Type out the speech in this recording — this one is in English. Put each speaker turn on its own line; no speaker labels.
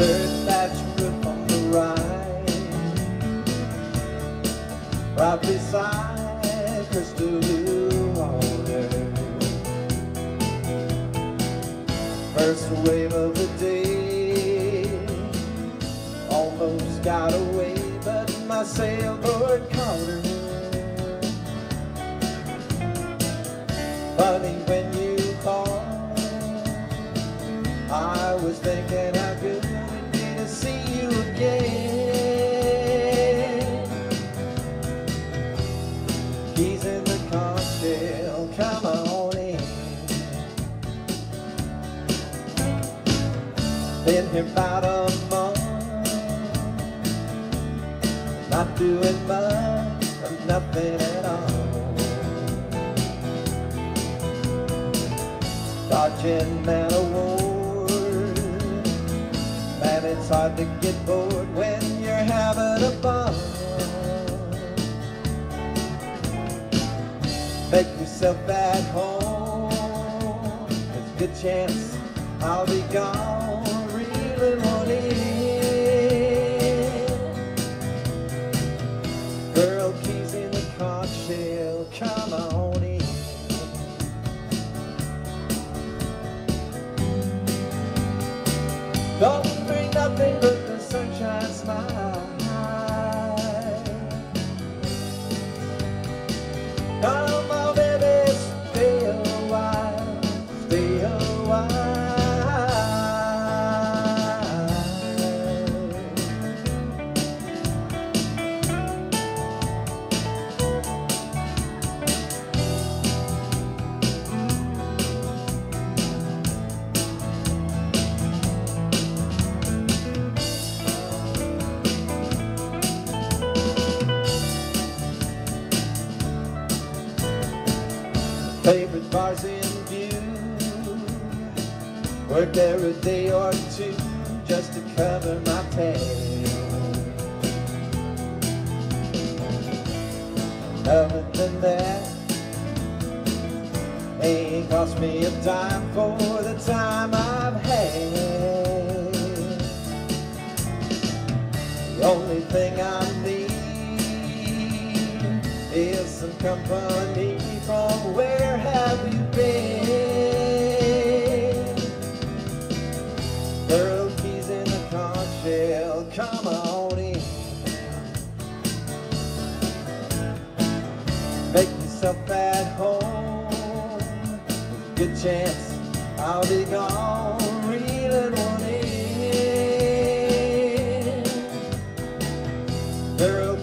Dirt thatch roof on the right, right beside crystal blue water. First wave of the day, almost got away, but my sailboat caught her. Funny when here about a month, not doing much or nothing at all. Dodging man of war, man, it's hard to get bored when you're having a ball. Make yourself at home. There's a good chance I'll be gone Don't bring nothing but bars in view. Work a day or two just to cover my tail. Other than that, ain't cost me a dime for the time I've had. The only thing I need is some company from where have you been? Throw keys in the conch shell, come on in. Make yourself at home. Good chance I'll be gone. Reeling one in. Throw